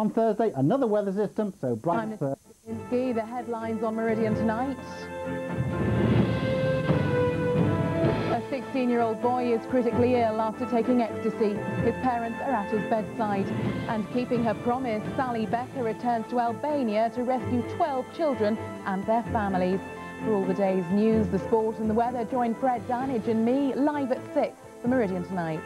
On Thursday, another weather system, so bright. Ski, the headlines on Meridian tonight. A 16-year-old boy is critically ill after taking ecstasy. His parents are at his bedside. And keeping her promise, Sally Becker returns to Albania to rescue 12 children and their families. For all the day's news, the sport and the weather, join Fred Dinenage and me live at 6 for Meridian Tonight.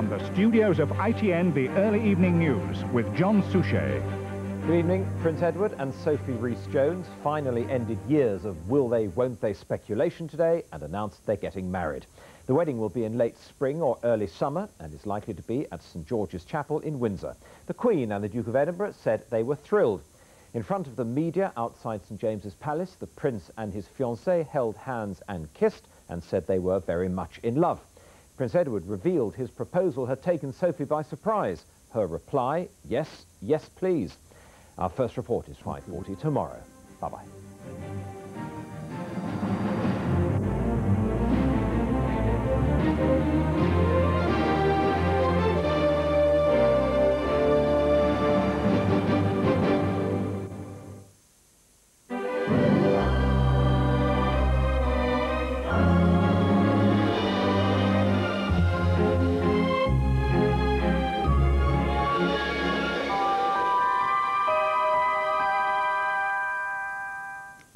From the studios of ITN, the early evening news with John Suchet. Good evening. Prince Edward and Sophie Rhys-Jones finally ended years of will they, won't they speculation today and announced they're getting married. The wedding will be in late spring or early summer and is likely to be at St George's Chapel in Windsor. The Queen and the Duke of Edinburgh said they were thrilled. In front of the media outside St James's Palace, the Prince and his fiancée held hands and kissed and said they were very much in love. Prince Edward revealed his proposal had taken Sophie by surprise. Her reply, yes, yes please. Our first report is 5.40 tomorrow. Bye-bye.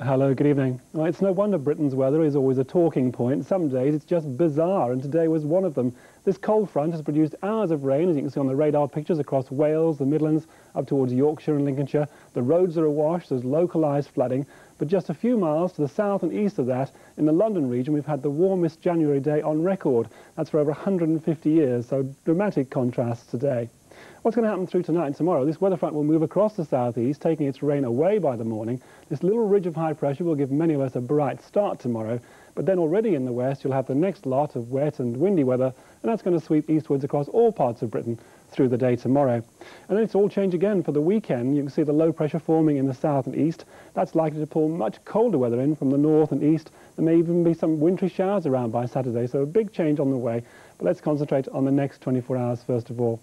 Hello, good evening. Well, it's no wonder Britain's weather is always a talking point. Some days it's just bizarre, and today was one of them. This cold front has produced hours of rain, as you can see on the radar pictures, across Wales, the Midlands, up towards Yorkshire and Lincolnshire. The roads are awash, there's localised flooding, but just a few miles to the south and east of that, in the London region, we've had the warmest January day on record. That's for over 150 years, so dramatic contrast today. What's going to happen through tonight and tomorrow? This weather front will move across the southeast, taking its rain away by the morning. This little ridge of high pressure will give many of us a bright start tomorrow, but then already in the west you'll have the next lot of wet and windy weather, and that's going to sweep eastwards across all parts of Britain through the day tomorrow. And then it's all change again for the weekend. You can see the low pressure forming in the south and east. That's likely to pull much colder weather in from the north and east. There may even be some wintry showers around by Saturday, so a big change on the way. But let's concentrate on the next 24 hours first of all.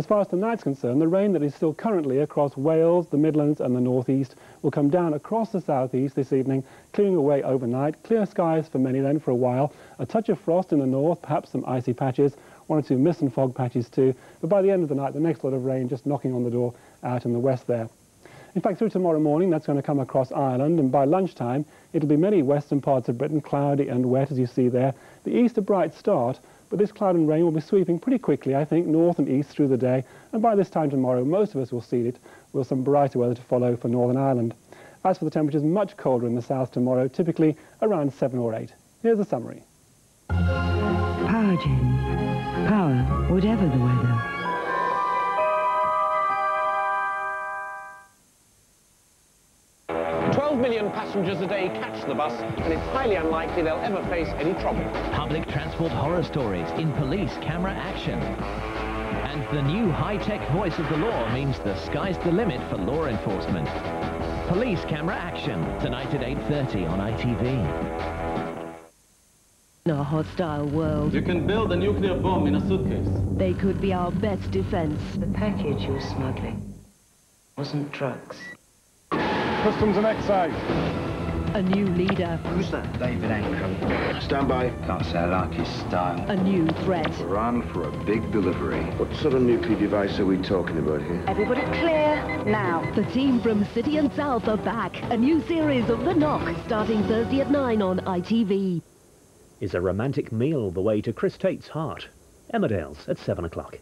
As far as the night's concerned, the rain that is still currently across Wales, the Midlands and the northeast will come down across the southeast this evening, clearing away overnight. Clear skies for many then for a while. A touch of frost in the north, perhaps some icy patches, one or two mist and fog patches too. But by the end of the night, the next lot of rain just knocking on the door out in the west there. In fact, through tomorrow morning, that's going to come across Ireland, and by lunchtime, it'll be many western parts of Britain, cloudy and wet, as you see there. The east a bright start, but this cloud and rain will be sweeping pretty quickly, I think, north and east through the day, and by this time tomorrow, most of us will see it, with some brighter weather to follow for Northern Ireland. As for the temperatures, much colder in the south tomorrow, typically around 7 or 8. Here's a summary. Power Gen. Power, whatever the weather. 12 million passengers a day catch the bus, and it's highly unlikely they'll ever face any trouble. Public transport horror stories in police camera action. And the new high-tech voice of the law means the sky's the limit for law enforcement. Police camera action, tonight at 8.30 on ITV. In a hostile world, You can build a nuclear bomb in a suitcase. they could be our best defense. The package you were smuggling wasn't drugs. Customs and Excise. A new leader, Who's that? David Ankrum. Stand by. Can't say I like his style. a new threat. Run for a big delivery. What sort of nuclear device are we talking about here? Everybody clear now. The team from City and South are back. A new series of The Knock, starting Thursday at 9 on ITV. Is a romantic meal the way to Chris Tate's heart? Emmerdale's at 7 o'clock.